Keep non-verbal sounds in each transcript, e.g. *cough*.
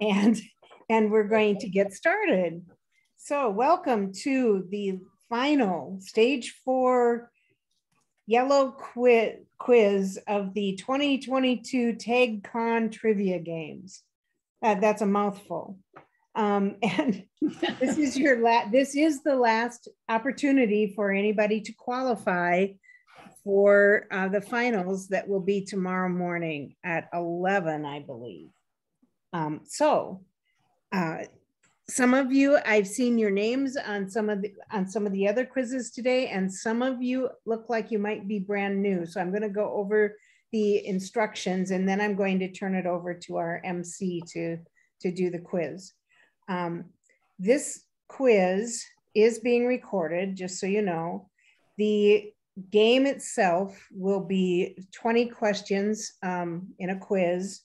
and and we're going to get started. So welcome to the final stage four yellow quiz, quiz of the 2022 TagCon trivia games. Uh, that's a mouthful. Um, *laughs* and this is your la- this is the last opportunity for anybody to qualify for uh, the finals that will be tomorrow morning at 11, I believe. Um, so uh, some of you, I've seen your names on some of the on some of the other quizzes today, and some of you look like you might be brand new. So I'm going to go over the instructions, and then I'm going to turn it over to our MC to to do the quiz. Um, this quiz is being recorded, just so you know. The game itself will be 20 questions um, in a quiz.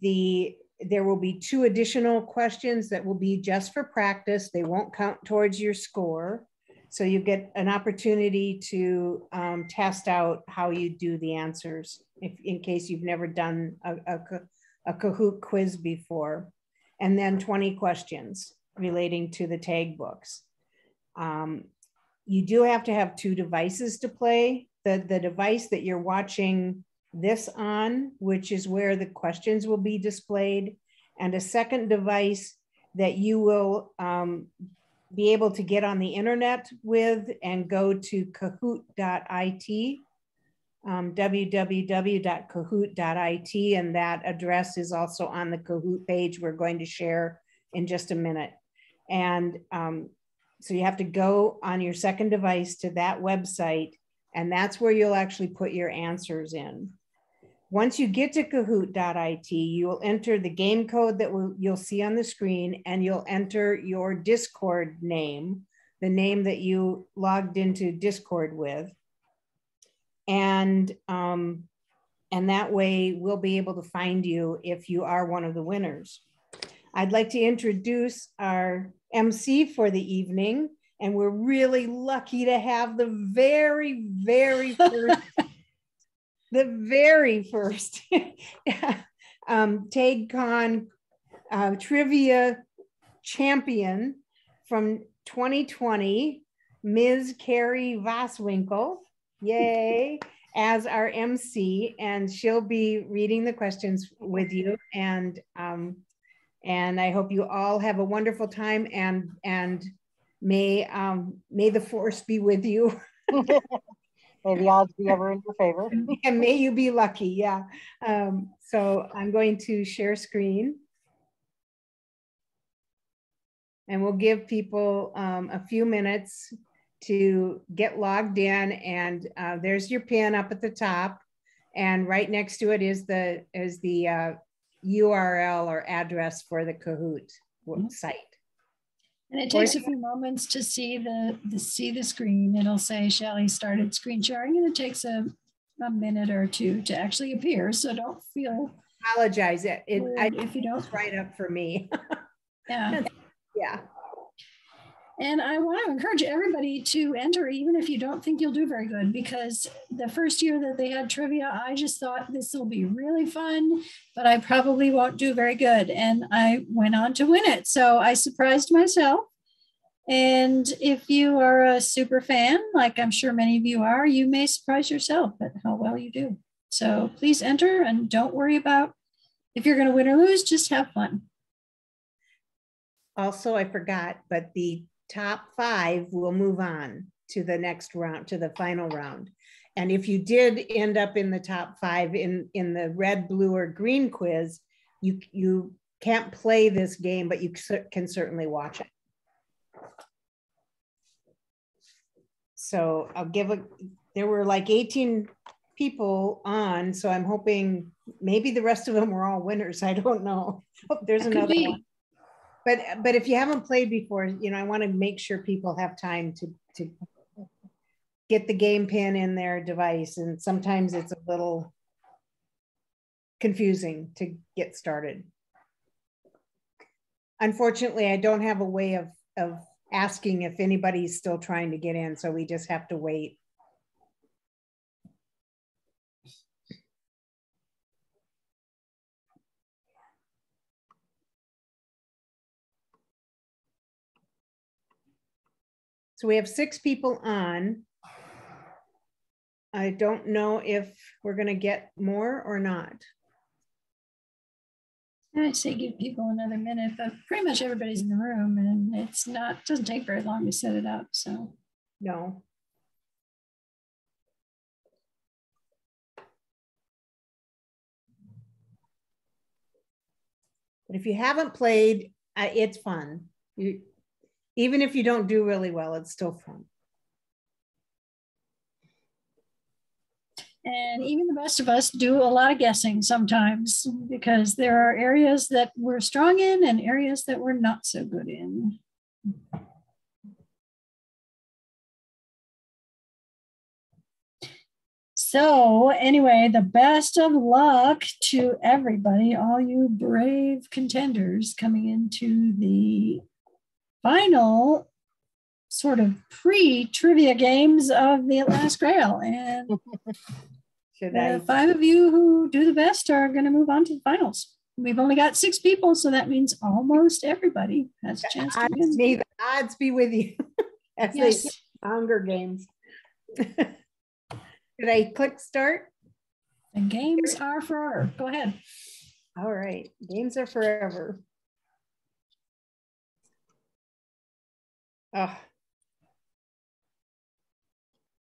The there will be two additional questions that will be just for practice. They won't count towards your score. So you get an opportunity to um, test out how you do the answers if, in case you've never done a, a, a Kahoot quiz before. And then 20 questions relating to the tag books. Um, you do have to have two devices to play. The, the device that you're watching this on, which is where the questions will be displayed, and a second device that you will um, be able to get on the internet with and go to kahoot.it, um, www.kahoot.it, and that address is also on the Kahoot page we're going to share in just a minute. And um, so you have to go on your second device to that website, and that's where you'll actually put your answers in. Once you get to kahoot.it, you will enter the game code that will, you'll see on the screen, and you'll enter your Discord name, the name that you logged into Discord with. And, um, and that way we'll be able to find you if you are one of the winners. I'd like to introduce our MC for the evening. And we're really lucky to have the very, very *laughs* first, the very first *laughs* um, uh, trivia champion from 2020, Ms. Kerry Vosswinkel. Yay! *laughs* as our MC, and she'll be reading the questions with you. And um, and I hope you all have a wonderful time and and may um, may the force be with you. *laughs* may the odds be ever in your favor. *laughs* and may you be lucky. Yeah. Um, so I'm going to share screen. And we'll give people um, a few minutes to get logged in. And uh, there's your pin up at the top. And right next to it is the is the uh, URL or address for the Kahoot mm-hmm. site. And it takes a few moments to see the, the see the screen. It'll say Shelley started screen sharing, and it takes a, a minute or two to actually appear. So don't feel apologize. It, it I, if you don't right up for me. *laughs* yeah. yeah. And I want to encourage everybody to enter, even if you don't think you'll do very good, because the first year that they had trivia, I just thought this will be really fun, but I probably won't do very good. And I went on to win it. So I surprised myself. And if you are a super fan, like I'm sure many of you are, you may surprise yourself at how well you do. So please enter and don't worry about if you're going to win or lose, just have fun. Also, I forgot, but the top five will move on to the next round, to the final round. And if you did end up in the top five in, in the red, blue, or green quiz, you, you can't play this game, but you can certainly watch it. So I'll give a, there were like 18 people on, so I'm hoping maybe the rest of them were all winners. I don't know. Oh, there's another one but but if you haven't played before, you know, I want to make sure people have time to to get the game pin in their device, and sometimes it's a little confusing to get started. Unfortunately, I don't have a way of of asking if anybody's still trying to get in, so we just have to wait. So we have six people on. I don't know if we're gonna get more or not. I'd say give people another minute, but pretty much everybody's in the room and it's not, doesn't take very long to set it up, so. No. But if you haven't played, uh, it's fun. You, even if you don't do really well, it's still fun. And even the best of us do a lot of guessing sometimes because there are areas that we're strong in and areas that we're not so good in. So, anyway, the best of luck to everybody, all you brave contenders coming into the final sort of pre trivia games of the Atlantis Grail. And *laughs* the five of you who do the best are going to move on to the finals. We've only got six people, so that means almost everybody has a chance to win. may the odds be with you. *laughs* They Yes. say, Hunger Games. *laughs* Did I click start? The games are forever. Go ahead. All right, games are forever. Oh.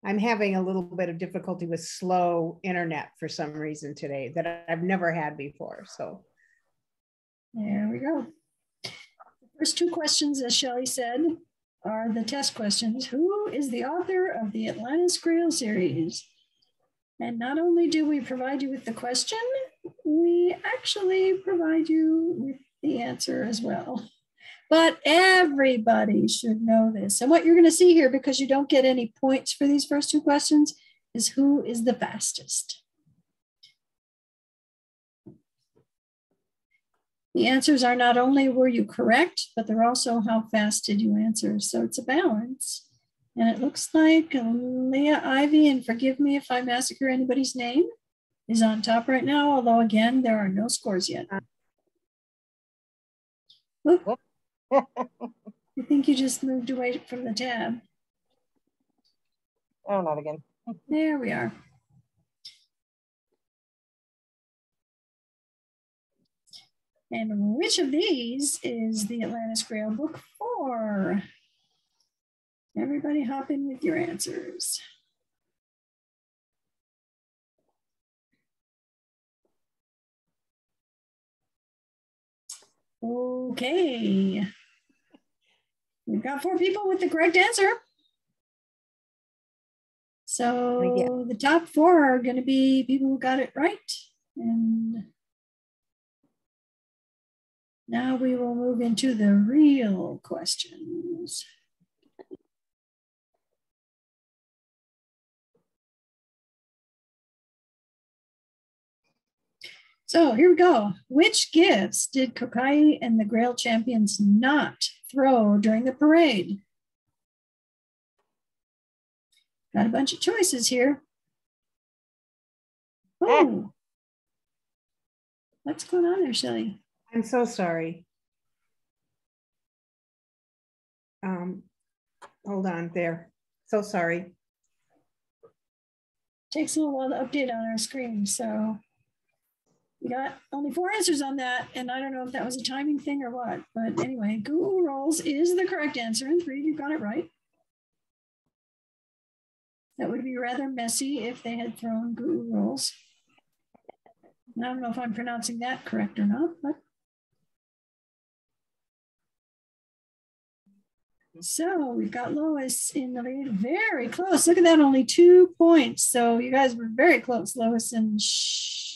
I'm having a little bit of difficulty with slow internet for some reason today that I've never had before. So, There we go. The first two questions, as Shelley said, are the test questions. Who is the author of the Atlantis Grail series? And not only do we provide you with the question, we actually provide you with the answer as well. But everybody should know this. And what you're going to see here, because you don't get any points for these first two questions, is who is the fastest. The answers are not only were you correct, but they're also how fast did you answer. So it's a balance. And it looks like Leah Ivy, and forgive me if I massacre anybody's name, is on top right now, although again, there are no scores yet. Uh, Oop. I think you just moved away from the tab. Oh, not again. There we are. And which of these is the Atlantis Grail book for? Everybody hop in with your answers. Okay. We've got four people with the correct answer. So oh, the top four are going to be people who got it right. And now we will move into the real questions. So here we go. Which gifts did Kokayi and the Grail champions not throw during the parade? Got a bunch of choices here. Oh, what's going on there, Shelley? I'm so sorry. Um, hold on there. So sorry. Takes a little while to update on our screen, so we got only four answers on that, and I don't know if that was a timing thing or what. But anyway, Google Rolls is the correct answer, and three you got it right. That would be rather messy if they had thrown Google Rolls. I don't know if I'm pronouncing that correct or not, but So we've got Lois in the lead, very close. Look at that, only two points. So you guys were very close, Lois and shh.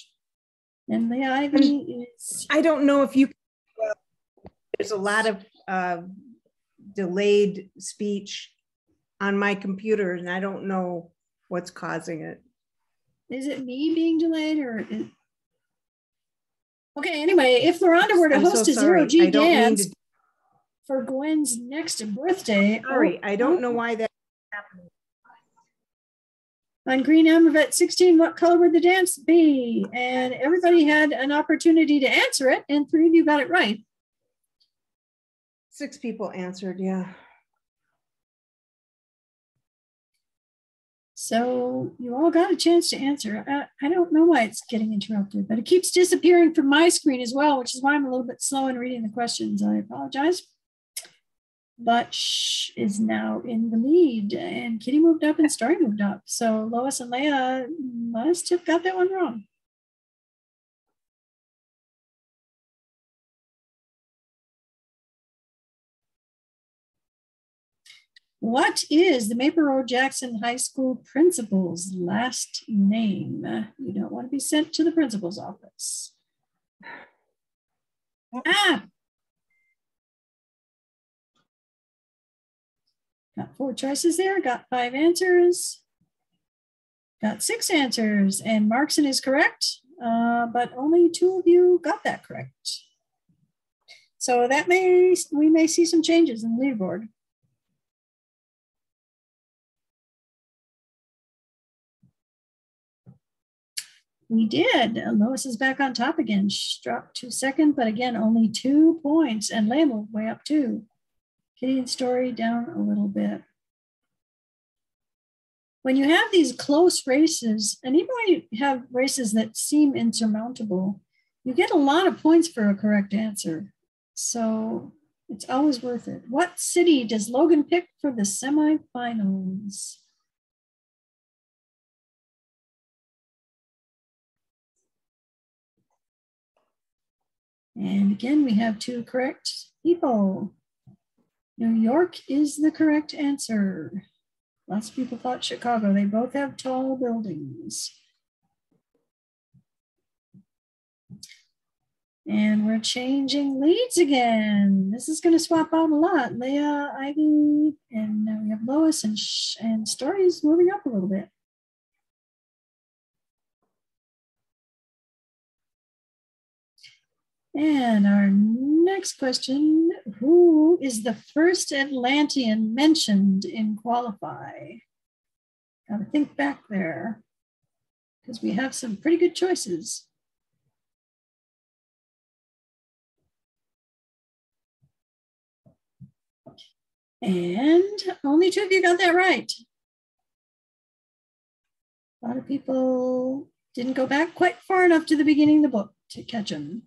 And the Ivy is I don't know if you, there's a lot of uh, delayed speech on my computer and I don't know what's causing it. is it me being delayed or is... okay? Anyway, if Laronda were to I'm so host a zero G dance to- for Gwen's next birthday, Sorry, I don't know oh, why that happening. On Green Ambervet 16, what color would the dance be? And everybody had an opportunity to answer it, and three of you got it right. Six people answered, yeah. So you all got a chance to answer. I, I, don't know why it's getting interrupted, but it keeps disappearing from my screen as well, which is why I'm a little bit slow in reading the questions. I apologize. But Shh is now in the lead, and Kitty moved up and Story moved up. So Lois and Leah must have got that one wrong. What is the Maple Road Jackson High School principal's last name? You don't want to be sent to the principal's office. *sighs* Ah! Got four choices there, got five answers. Got six answers, and Markson is correct, uh, but only two of you got that correct. So that may, we may see some changes in the leaderboard. We did. Lois is back on top again. She dropped to second, but again, only two points. And Layla way up too. Kitty Story down a little bit. When you have these close races, and even when you have races that seem insurmountable, you get a lot of points for a correct answer. So it's always worth it. What city does Logan pick for the semifinals? And again, we have two correct people. New York is the correct answer. Lots of people thought Chicago. They both have tall buildings. And we're changing leads again. This is going to swap out a lot. Leah, Ivy, and now we have Lois and, and Stories moving up a little bit. And our next question, who is the first Atlantean mentioned in Qualify? Gotta think back there because we have some pretty good choices. And only two of you got that right. A lot of people didn't go back quite far enough to the beginning of the book to catch them.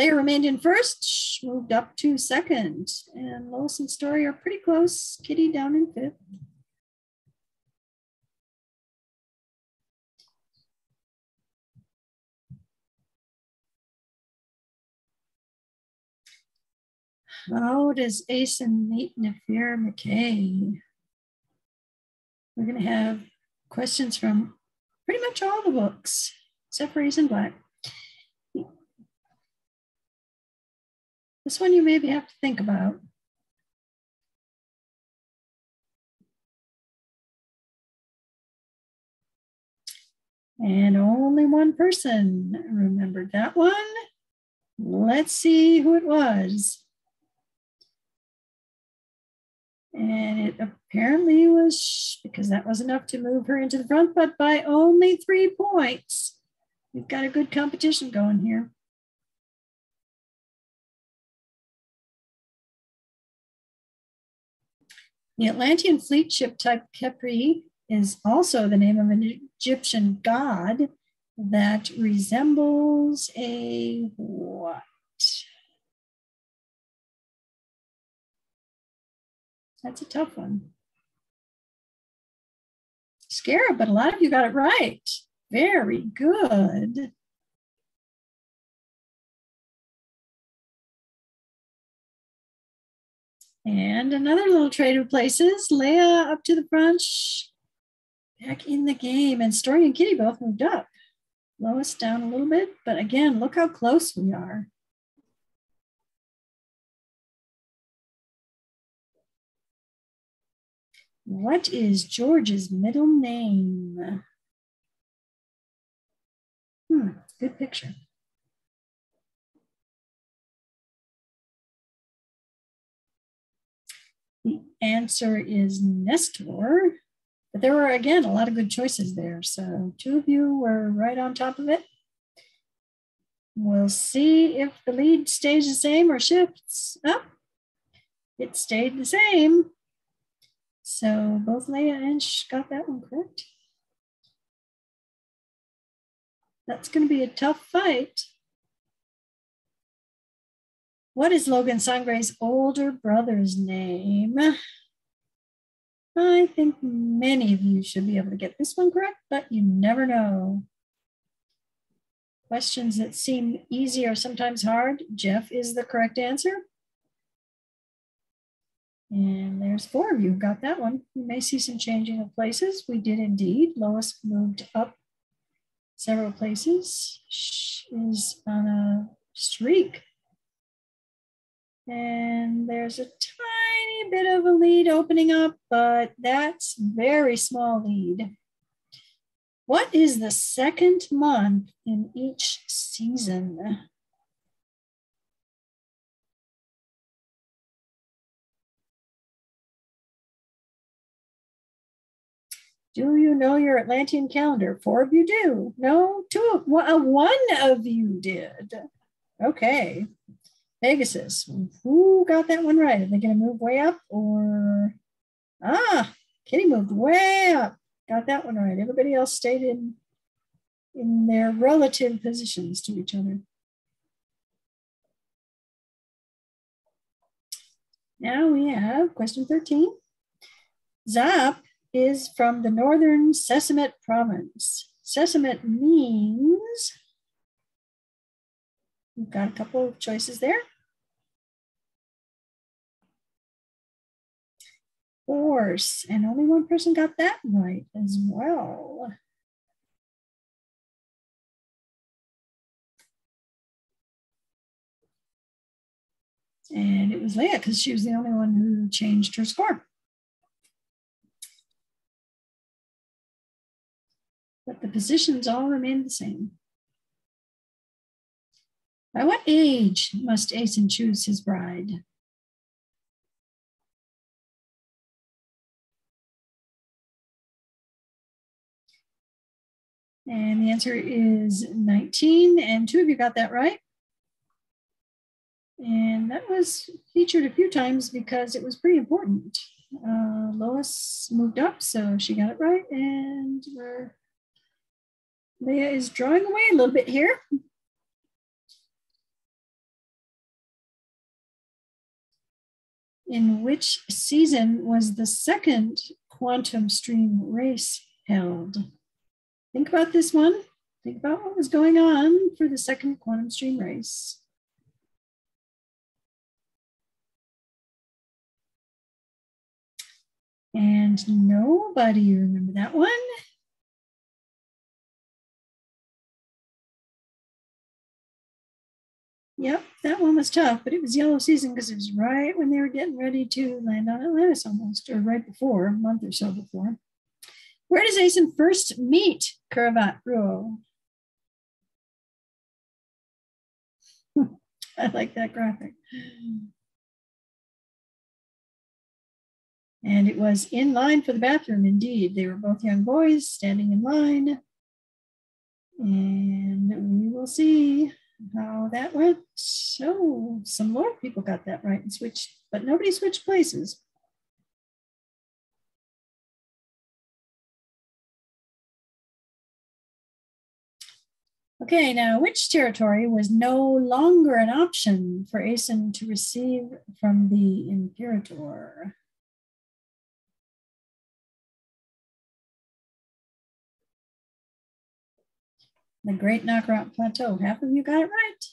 Leah remained in first, moved up to second, and Lois and Story are pretty close. Kitty down in fifth. How does Aeson meet Nefir McKay? We're going to have questions from pretty much all the books, except for Aeson Black. This one you maybe have to think about. And only one person remembered that one. Let's see who it was. And it apparently was because that was enough to move her into the front, but by only three points. We've got a good competition going here. The Atlantean fleet ship type Khepri is also the name of an Egyptian god that resembles a what? That's a tough one. Scarab, but a lot of you got it right. Very good. And another little trade of places. Leah up to the front, back in the game. And Story and Kitty both moved up. Lois down a little bit, but again, look how close we are. What is George's middle name? Hmm, good picture. The answer is Nestor. But there were, again, a lot of good choices there. So two of you were right on top of it. We'll see if the lead stays the same or shifts up. It stayed the same. So both Leah and Sh got that one correct. That's going to be a tough fight. What is Logan Sangre's older brother's name? I think many of you should be able to get this one correct, but you never know. Questions that seem easy are sometimes hard. Jeff is the correct answer. And there's four of you got that one. You may see some changing of places. We did indeed. Lois moved up several places. She is on a streak. And there's a tiny bit of a lead opening up, but that's very small lead. What is the second month in each season? Do you know your Atlantean calendar? Four of you do. No, two. Uh, one of you did. Okay. Pegasus. Who got that one right? Are they going to move way up or? Ah, Kitty moved way up. Got that one right. Everybody else stayed in, in their relative positions to each other. Now we have question 13. Zap is from the northern Sesamet province. Sesamet means, we've got a couple of choices there. Force, and only one person got that right as well. And it was Leah because she was the only one who changed her score. But the positions all remain the same. By what age must Aeson choose his bride? And the answer is 19, and two of you got that right. And that was featured a few times because it was pretty important. Uh, Lois moved up, so she got it right, and we're, Leah is drawing away a little bit here. In which season was the second quantum stream race held? Think about this one. Think about what was going on for the second quantum stream race. And nobody remember that one. Yep, that one was tough, but it was yellow season because it was right when they were getting ready to land on Atlantis almost, or right before, a month or so before. Where does Aeson first meet Keruvat Ruo? *laughs* I like that graphic. And it was in line for the bathroom, indeed. They were both young boys standing in line. And we will see how that went. So some more people got that right and switched, but nobody switched places. Okay, now which territory was no longer an option for Aeson to receive from the Imperator? The Great Knockarout Plateau. Half of you got it right.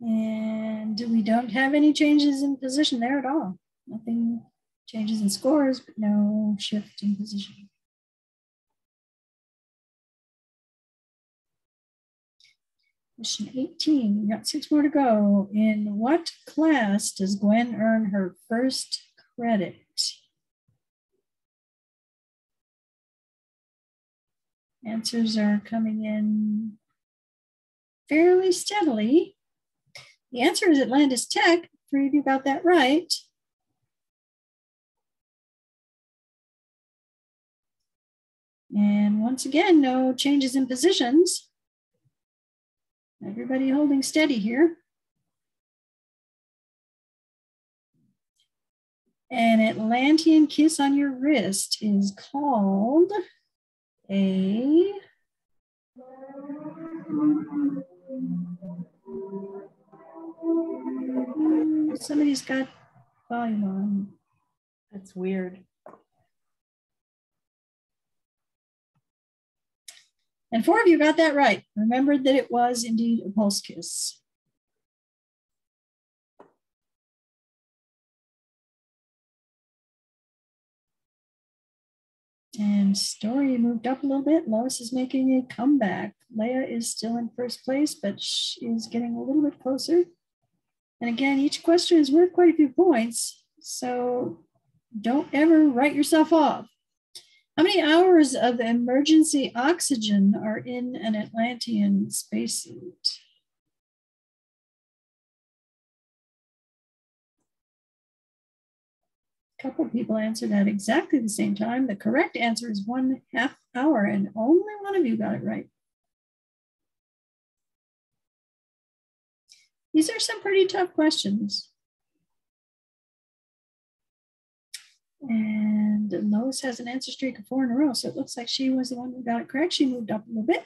And we don't have any changes in position there at all. Nothing changes in scores, but no shift in position. Question 18, we got six more to go. In what class does Gwen earn her first credit? Answers are coming in fairly steadily. The answer is Atlantis Tech. Three of you got that right. And once again, no changes in positions. Everybody holding steady here. An Atlantean kiss on your wrist is called a somebody's got volume on. That's weird. And four of you got that right. Remembered that it was indeed a pulse kiss. And Story moved up a little bit. Lois is making a comeback. Leah is still in first place, but she is getting a little bit closer. And again, each question is worth quite a few points. So don't ever write yourself off. How many hours of emergency oxygen are in an Atlantean spacesuit? A couple people answered at exactly the same time. The correct answer is one half hour, and only one of you got it right. These are some pretty tough questions. And Lois has an answer streak of four in a row, so it looks like she was the one who got it correct. She moved up a little bit.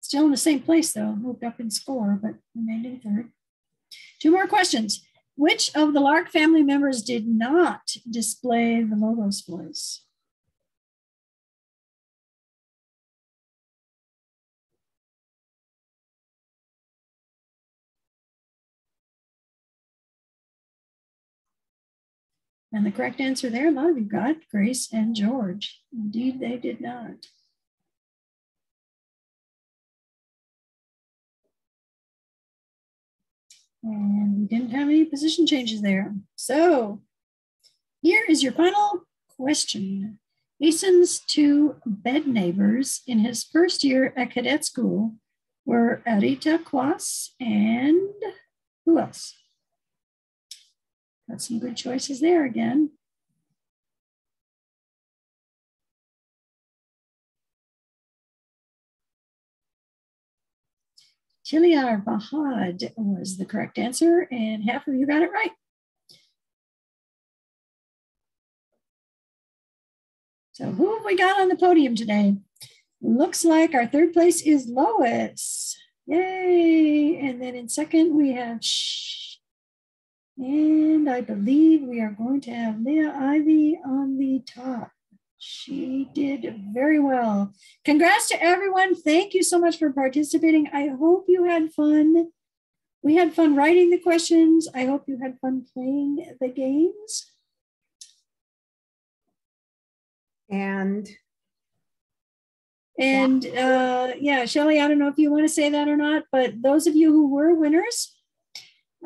Still in the same place though, moved up in score, but remained in third. Two more questions. Which of the Lark family members did not display the Logos voice? And the correct answer there, a lot of you got Grace and George. Indeed, they did not. And we didn't have any position changes there. So here is your final question. Aeson's two bed neighbors in his first year at cadet school were Erita Qwas and who else? Got some good choices there again. Chiliar Bahad was the correct answer, and half of you got it right. So who have we got on the podium today? Looks like our third place is Lois. Yay! And then in second, we have Shh. And I believe we are going to have Leah Ivy on the top. She did very well. Congrats to everyone. Thank you so much for participating. I hope you had fun. We had fun writing the questions. I hope you had fun playing the games. And and uh, yeah, Shelley, I don't know if you want to say that or not, but those of you who were winners,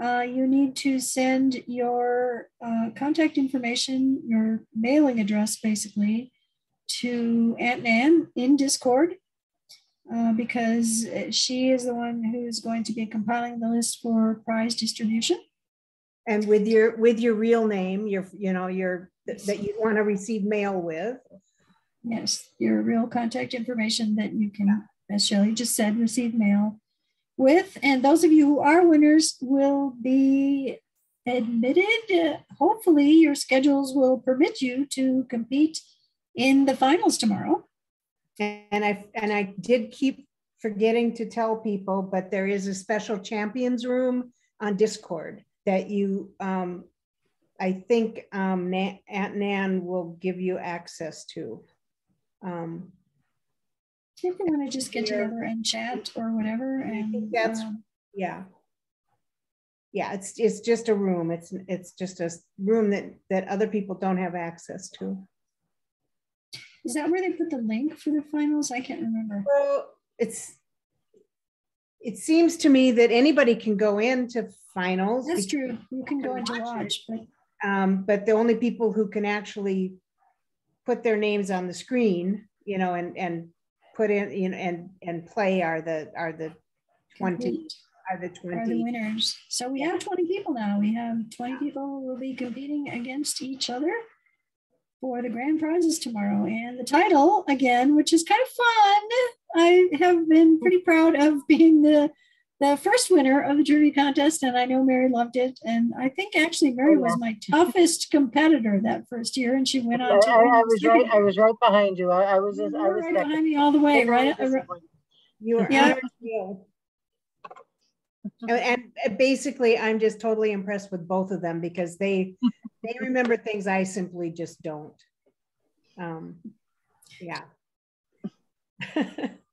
uh, you need to send your uh, contact information, your mailing address basically, to Aunt Nan in Discord uh, because she is the one who's going to be compiling the list for prize distribution. And with your with your real name, your you know your that you want to receive mail with. Yes, your real contact information that you can, as Shelley just said, receive mail with. And those of you who are winners will be admitted. hopefully, your schedules will permit you to compete in the finals tomorrow. And I and I did keep forgetting to tell people, but there is a special champions room on Discord that you um, I think um, Nan, Aunt Nan will give you access to. Um, if you want to just get together and chat or whatever. And, I think that's um, yeah. Yeah, it's it's just a room. It's it's just a room that that other people don't have access to. Is that where they put the link for the finals? I can't remember. Well, it's it seems to me that anybody can go into finals. That's true. You can go in to watch, but um, but the only people who can actually put their names on the screen, you know, and and put in, you know, and and play are the are the 20 Complete. are the 20 are the winners. So we have 20 people now. We have 20 people who will be competing against each other for the grand prizes tomorrow. And the title again, which is kind of fun. I have been pretty proud of being the the first winner of the trivia contest, and I know Mary loved it. And I think actually Mary was my toughest competitor that first year, and she went on to. I- win I was second right, I was right behind you. I, I was, You just- I was. right second. behind me all the way, right? Very disappointed. You are Yeah. And, and basically, I'm just totally impressed with both of them because they, they remember things I simply just don't. Um, yeah. *laughs*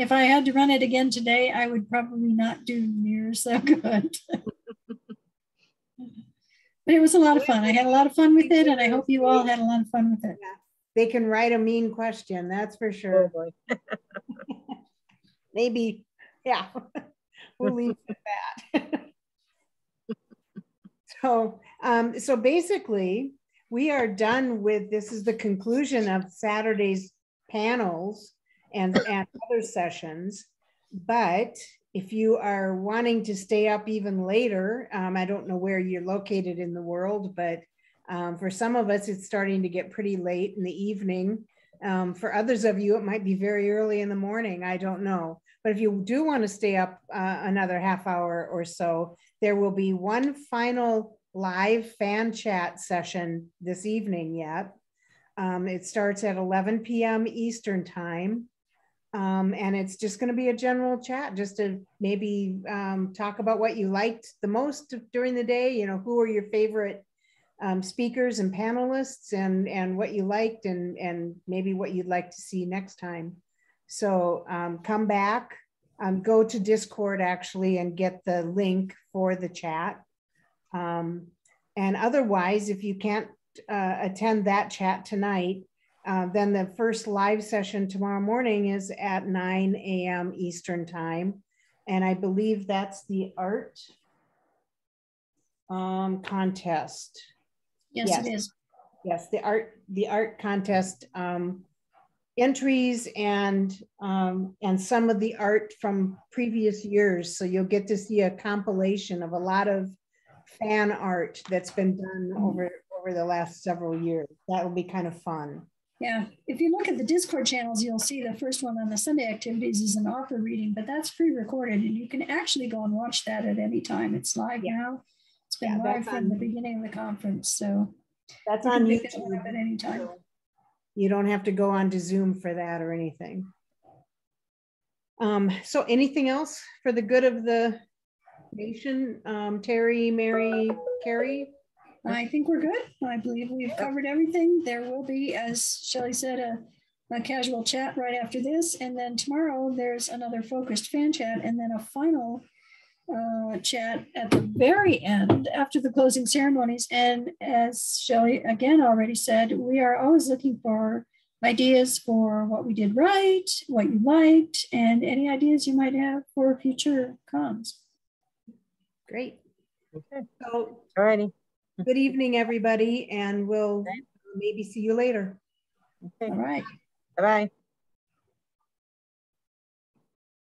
If I had to run it again today, I would probably not do near so good. *laughs* But it was a lot of fun. I had a lot of fun with it, and I hope you all had a lot of fun with it. They can write a mean question, that's for Oh, sure. boy. *laughs* Maybe, yeah. *laughs* We'll leave it at that. So, um, so basically, we are done with, this is the conclusion of Saturday's panels and, and other sessions. But if you are wanting to stay up even later, um, I don't know where you're located in the world, but um, for some of us, it's starting to get pretty late in the evening. Um, for others of you, it might be very early in the morning. I don't know. But if you do want to stay up uh, another half hour or so, there will be one final live fan chat session this evening yet. Um, it starts at 11 p.m. Eastern time. Um, and it's just going to be a general chat just to maybe um, talk about what you liked the most during the day. You know, who are your favorite um, speakers and panelists and, and what you liked and, and maybe what you'd like to see next time. So um, come back, um, go to Discord actually and get the link for the chat. Um, and otherwise, if you can't uh, attend that chat tonight, uh, then the first live session tomorrow morning is at 9 a.m. Eastern time. And I believe that's the art um, contest. Yes, Yes. it is. Yes, the art, the art contest um, entries and um, and some of the art from previous years. So you'll get to see a compilation of a lot of fan art that's been done over over the last several years. That will be kind of fun. Yeah. If you look at the Discord channels, you'll see the first one on the Sunday activities is an author reading, but that's pre-recorded and you can actually go and watch that at any time. It's live Yeah. now. It's been Yeah, live from on- the beginning of the conference. So That's you on pick that one up YouTube. at any time. You don't have to go on to Zoom for that or anything. Um, so anything else for the good of the nation? Um, Terry, Mary, Kerry? I think we're good. I believe we've covered everything. There will be, as Shelley said, a, a casual chat right after this. And then tomorrow there's another focused fan chat and then a final uh, chat at the very end after the closing ceremonies. And as Shelley again already said, we are always looking for ideas for what we did right, what you liked, and any ideas you might have for future cons. Great. Okay, So all righty. Good evening, everybody, and we'll maybe see you later. All right. Bye-bye.